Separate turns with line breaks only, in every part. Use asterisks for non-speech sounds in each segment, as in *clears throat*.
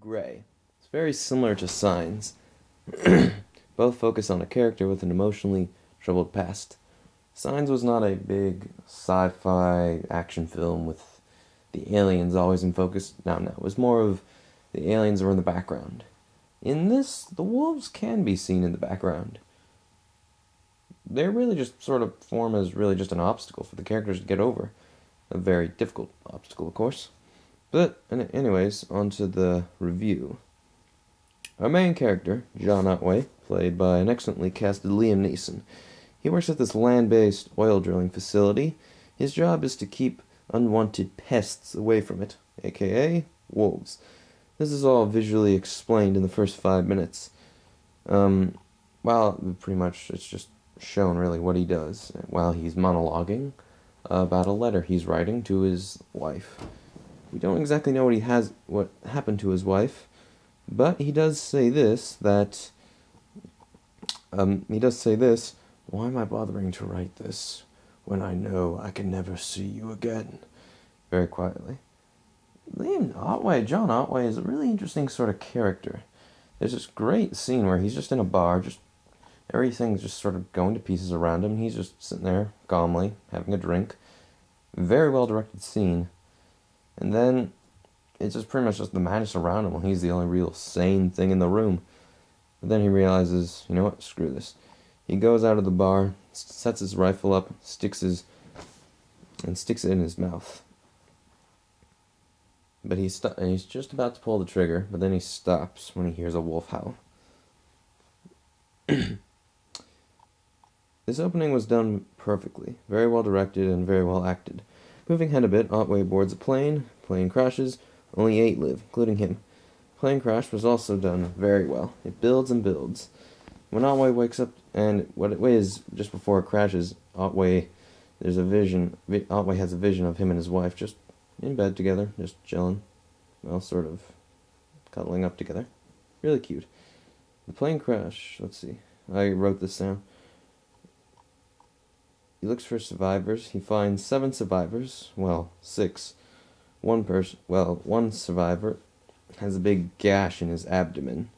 Grey. It's very similar to Signs. *clears throat* Both focus on a character with an emotionally troubled past. Signs was not a big sci fi action film with the aliens always in focus. No, no. It was more of the aliens were in the background. In this, the wolves can be seen in the background. They really just sort of form as really just an obstacle for the characters to get over. A very difficult obstacle, of course. But, anyways, on to the review. Our main character, John Otway, played by an excellently casted Liam Neeson. He works at this land based oil drilling facility. His job is to keep unwanted pests away from it, aka wolves. This is all visually explained in the first five minutes. Um, well, pretty much it's just shown really what he does while he's monologuing about a letter he's writing to his wife. We don't exactly know what he has what happened to his wife, but he does say this that um, he does say this, why am I bothering to write this when I know I can never see you again? Very quietly. Liam Otway, John Otway, is a really interesting sort of character. There's this great scene where he's just in a bar, just everything's just sort of going to pieces around him. He's just sitting there calmly having a drink. Very well directed scene. And then it's just pretty much just the madness around him. He's the only real sane thing in the room. But then he realizes, you know what, screw this. He goes out of the bar, sets his rifle up, sticks his and sticks it in his mouth. But he's he's just about to pull the trigger, but then he stops when he hears a wolf howl. *clears throat* this opening was done perfectly, very well directed and very well acted. Moving ahead a bit, Otway boards a plane, plane crashes, only eight live, including him. Plane crash was also done very well. It builds and builds. When Otway wakes up, and what it is just before it crashes, Otway, there's a vision. Otway has a vision of him and his wife just in bed together, just chilling, well, sort of cuddling up together. Really cute. The plane crash. Let's see. I wrote this down. He looks for survivors. He finds seven survivors. Well, six. One person. Well, one survivor has a big gash in his abdomen.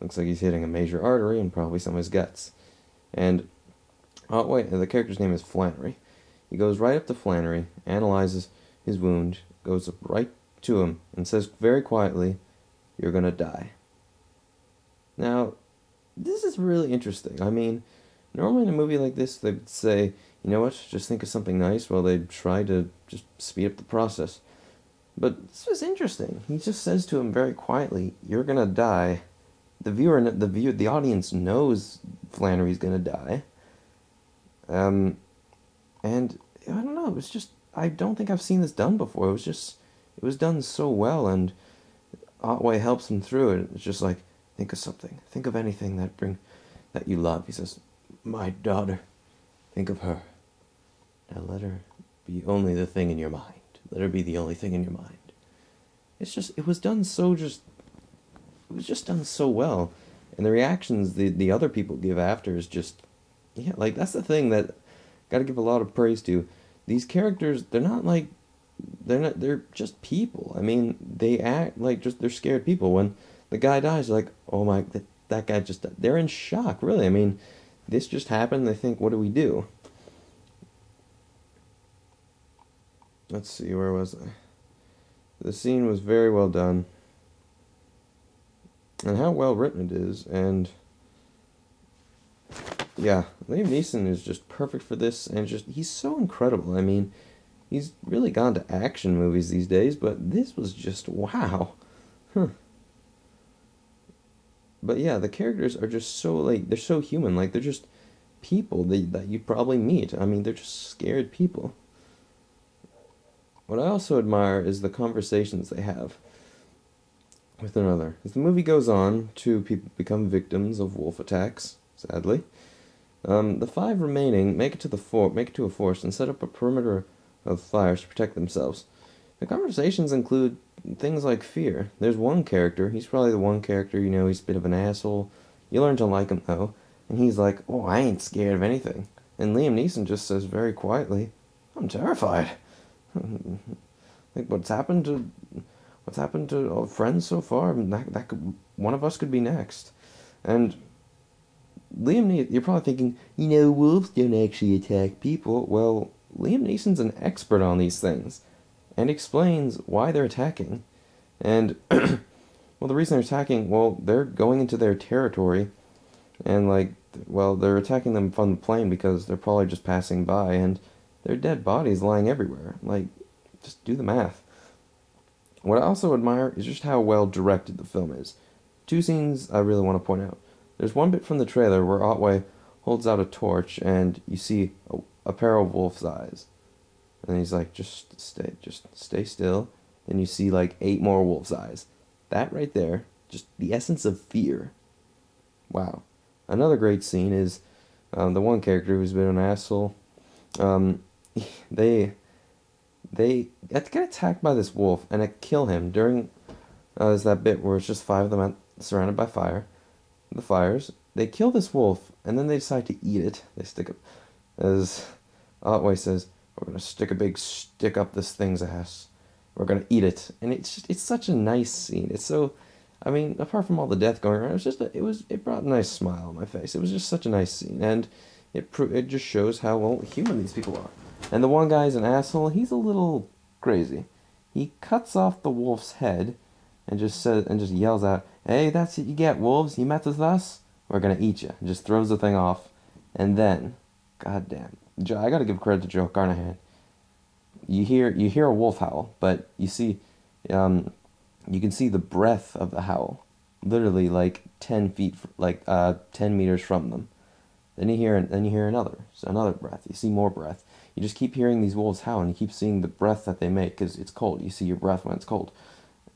Looks like he's hitting a major artery and probably some of his guts. And oh wait, the character's name is Flannery. He goes right up to Flannery, analyzes his wound, goes right to him, and says very quietly, "You're gonna die." Now, this is really interesting. I mean, normally in a movie like this, they'd say, "You know what? Just think of something nice," while they try to just speed up the process. But this was interesting. He just says to him very quietly, "You're gonna die." The viewer, the view, the audience knows Flannery's gonna die. Um, and I don't know. It was just I don't think I've seen this done before. It was just it was done so well, and Otway helps him through it. It's just like think of something, think of anything that bring that you love. He says, "My daughter, think of her. Now let her be only the thing in your mind." Let her be the only thing in your mind. It's just it was done so just it was just done so well. And the reactions the, the other people give after is just yeah, like that's the thing that gotta give a lot of praise to. These characters, they're not like they're not they're just people. I mean, they act like just they're scared people. When the guy dies, like, oh my that, that guy just they're in shock, really. I mean, this just happened, they think, what do we do? Let's see, where was I? The scene was very well done. And how well written it is, and yeah, Liam Neeson is just perfect for this, and just he's so incredible. I mean, he's really gone to action movies these days, but this was just wow, huh. But yeah, the characters are just so like they're so human, like they're just people that that you probably meet. I mean, they're just scared people. What I also admire is the conversations they have with another. As the movie goes on, two people become victims of wolf attacks, sadly. Um, the five remaining make it to the fort, make it to a forest, and set up a perimeter of fires to protect themselves. The conversations include things like fear. There's one character, he's probably the one character, you know, he's a bit of an asshole. You learn to like him though, and he's like, "Oh, I ain't scared of anything." And Liam Neeson just says very quietly, "I'm terrified." *laughs* like what's happened to what's happened to our friends so far? That that could one of us could be next, and Liam, you're probably thinking, you know, wolves don't actually attack people. Well, Liam Neeson's an expert on these things, and explains why they're attacking, and *clears throat* well, the reason they're attacking, well, they're going into their territory, and like, well, they're attacking them from the plane because they're probably just passing by, and their dead bodies lying everywhere. Like, just do the math. What I also admire is just how well directed the film is. Two scenes I really want to point out. There's one bit from the trailer where Otway holds out a torch and you see a, a pair of wolf's eyes. And he's like, just stay, just stay still. Then you see like eight more wolf's eyes. That right there, just the essence of fear. Wow. Another great scene is um, the one character who's been an asshole. Um, *laughs* they they get attacked by this wolf and it kill him. During uh, that bit where it's just five of them surrounded by fire. The fires they kill this wolf and then they decide to eat it. They stick it as otway says we're gonna stick a big stick up this thing's ass. We're gonna eat it. And it's just it's such a nice scene. It's so i mean apart from all the death going around it was just a, it was it brought a nice smile on my face. It was just such a nice scene. And it it just shows how well human these people are and the one guy's an asshole. He's a little crazy. He cuts off the wolf's head and just says and just yells out, "Hey, that's what you get, wolves! You met with us? We're gonna eat you!" And just throws the thing off, and then, goddamn, I gotta give credit to Joe Carnahan. You hear you hear a wolf howl, but you see, um, you can see the breath of the howl, literally like ten feet, like uh, ten meters from them. Then you hear and then you hear another, so another breath. You see more breath, you just keep hearing these wolves howl and you keep seeing the breath that they make because it's cold. You see your breath when it's cold.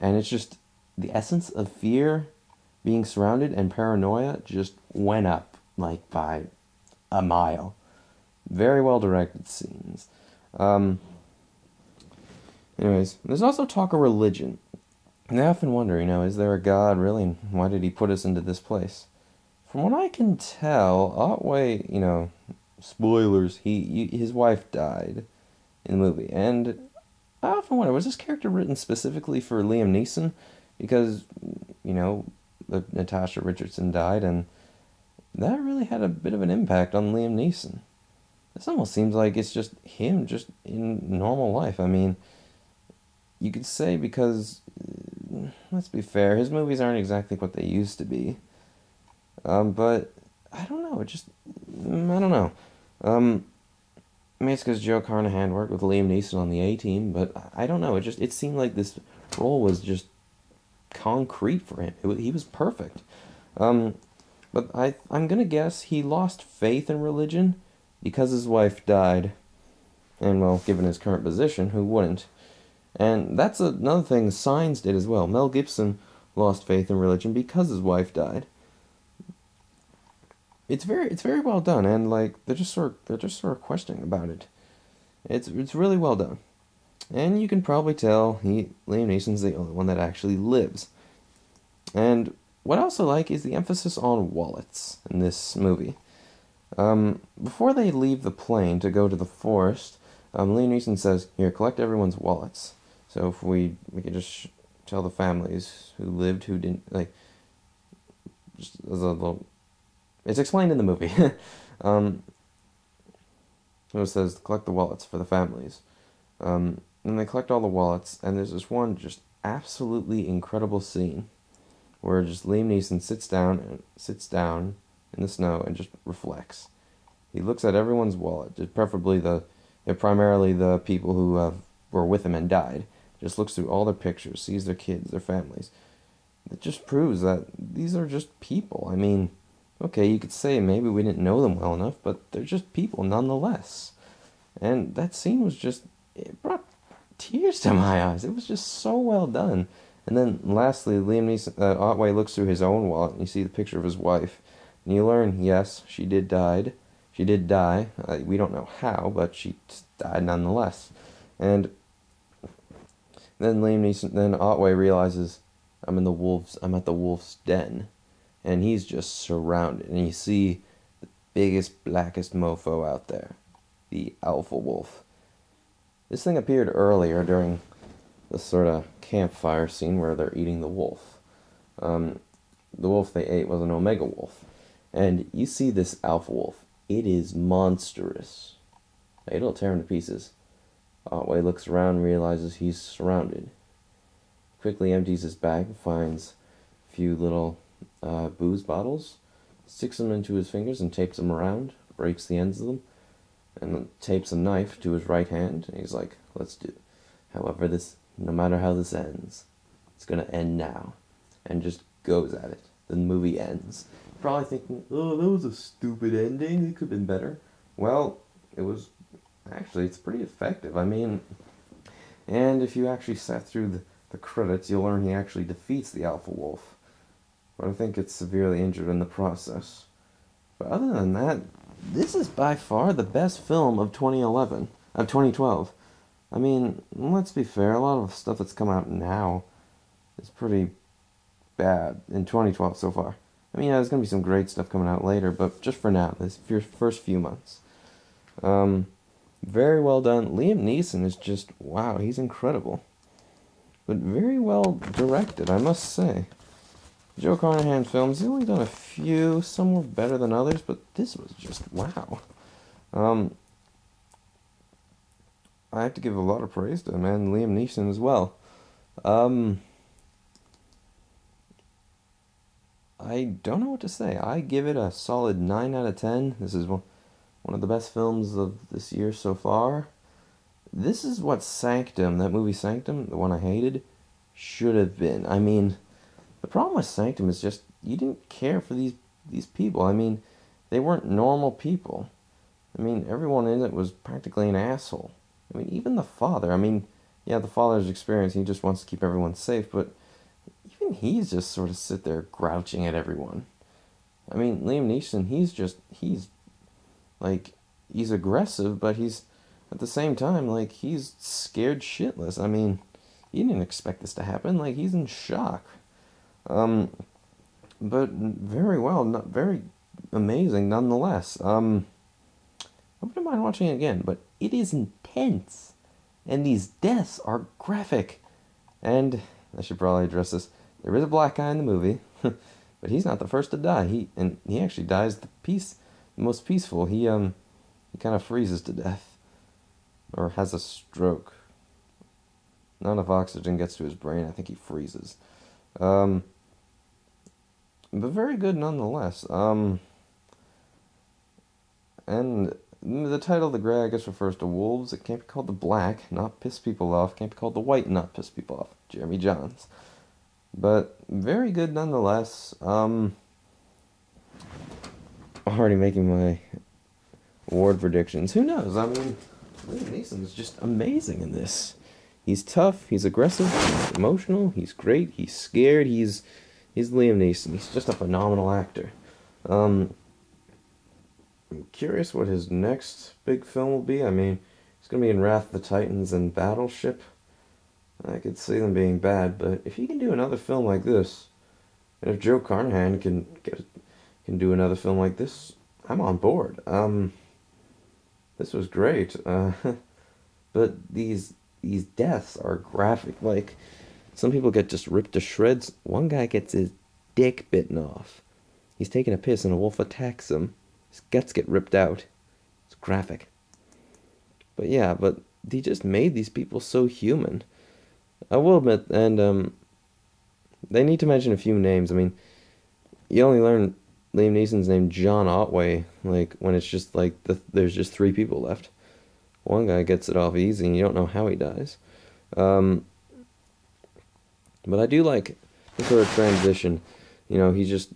And it's just the essence of fear, being surrounded, and paranoia just went up like by a mile. Very well directed scenes. Um, anyways, there's also talk of religion. And I often wonder, you know, is there a God really? Why did he put us into this place? From what I can tell, Otway, you know, spoilers, he his wife died in the movie, and uh, I often wonder was this character written specifically for Liam Neeson because you know Natasha Richardson died, and that really had a bit of an impact on Liam Neeson. This almost seems like it's just him, just in normal life. I mean, you could say because let's be fair, his movies aren't exactly what they used to be. Um, but I don't know. It just I don't know. Um, Joe Carnahan worked with Liam Neeson on the A Team, but I don't know. It just it seemed like this role was just concrete for him. It, he was perfect. Um, but I I'm gonna guess he lost faith in religion because his wife died, and well, given his current position, who wouldn't? And that's another thing Signs did as well. Mel Gibson lost faith in religion because his wife died it's very it's very well done and like they're just sort of, they're just sort of questioning about it. It's it's really well done. And you can probably tell he Liam Neeson's the only one that actually lives. And what I also like is the emphasis on wallets in this movie. Um, before they leave the plane to go to the forest, um, Liam Neeson says, "Here, collect everyone's wallets." So if we we can just tell the families who lived, who didn't, like, just as a little it's explained in the movie. *laughs* um, it says collect the wallets for the families. Um, and they collect all the wallets, and there's this one just absolutely incredible scene where just Liam Neeson sits down and sits down in the snow and just reflects. He looks at everyone's wallet, just preferably the, primarily the people who uh, were with him and died. Just looks through all their pictures, sees their kids, their families. It just proves that these are just people. I mean, okay, you could say maybe we didn't know them well enough, but they're just people nonetheless. And that scene was just, it brought tears to my eyes. It was just so well done. And then lastly, Liam Neeson, uh, Otway looks through his own wallet and you see the picture of his wife. And you learn, yes, she did died. She did die. Uh, we don't know how, but she died nonetheless. And then Liam Neeson, then Otway realizes, I'm in the wolves. I'm at the wolf's den and he's just surrounded. And you see the biggest, blackest mofo out there the alpha wolf. This thing appeared earlier during the sort of campfire scene where they're eating the wolf. Um, the wolf they ate was an omega wolf. And you see this alpha wolf. It is monstrous. It'll tear him to pieces. Otway looks around and realizes he's surrounded. Quickly empties his bag, finds a few little uh, booze bottles, sticks them into his fingers and tapes them around, breaks the ends of them, and then tapes a knife to his right hand. And he's like, let's do it. However, this, no matter how this ends, it's gonna end now. And just goes at it. The movie ends. Probably thinking, oh, that was a stupid ending. It could have been better. Well, it was actually, it's pretty effective. I mean, and if you actually sat through the, the credits, you'll learn he actually defeats the Alpha Wolf. But I think it's severely injured in the process. But other than that, this is by far the best film of 2011, of 2012. I mean, let's be fair, a lot of stuff that's come out now is pretty bad in 2012 so far. I mean, yeah, there's gonna be some great stuff coming out later, but just for now, this first few months. Um, very well done. Liam Neeson is just wow, he's incredible. But very well directed, I must say. Joe Carnahan films, he's only done a few, some were better than others, but this was just wow. Um, I have to give a lot of praise to him and Liam Neeson as well. Um, I don't know what to say. I give it a solid 9 out of 10. This is one, one of the best films of this year so far. This is what Sanctum, that movie Sanctum, the one I hated, should have been. I mean, the problem with Sanctum is just you didn't care for these these people. I mean, they weren't normal people. I mean, everyone in it was practically an asshole. I mean, even the father. I mean, yeah, the father's experience. He just wants to keep everyone safe, but even he's just sort of sit there grouching at everyone. I mean, Liam Neeson. He's just he's like he's aggressive, but he's at the same time like he's scared shitless. I mean, he didn't expect this to happen. Like he's in shock. Um, but very well, not very amazing nonetheless. Um, I wouldn't mind watching it again, but it is intense, and these deaths are graphic. And I should probably address this. There is a black guy in the movie, *laughs* but he's not the first to die. He and he actually dies the peace, the most peaceful. He um, he kind of freezes to death, or has a stroke. Not enough oxygen gets to his brain. I think he freezes. Um, but very good nonetheless. Um, and the title, of The Grey, I guess refers to wolves. It can't be called the black, not piss people off. Can't be called the white, not piss people off. Jeremy Jahns. But very good nonetheless. Um, already making my award predictions. Who knows? I mean, Liam Neeson is just amazing in this. He's tough. He's aggressive. He's emotional. He's great. He's scared. He's he's Liam Neeson. He's just a phenomenal actor. Um, I'm curious what his next big film will be. I mean, he's gonna be in Wrath of the Titans and Battleship. I could see them being bad, but if he can do another film like this, and if Joe Carnahan can get can do another film like this, I'm on board. Um, this was great. Uh, *laughs* but these these deaths are graphic. Like some people get just ripped to shreds. One guy gets his dick bitten off. He's taking a piss and a wolf attacks him. His guts get ripped out. It's graphic. But yeah, but he just made these people so human. I will admit, and um, they need to mention a few names. I mean, you only learn Liam Neeson's name, John Otway, like when it's just like the, there's just three people left. One guy gets it off easy, and you don't know how he dies. Um, but I do like the sort of transition. You know, he just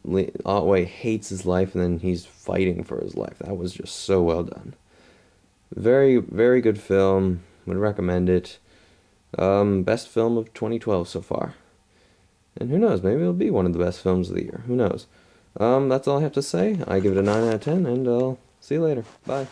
Otway hates his life, and then he's fighting for his life. That was just so well done. Very, very good film. Would recommend it. Um, best film of 2012 so far. And who knows, maybe it'll be one of the best films of the year. Who knows? Um, that's all I have to say. I give it a 9 out of 10, and I'll see you later. Bye.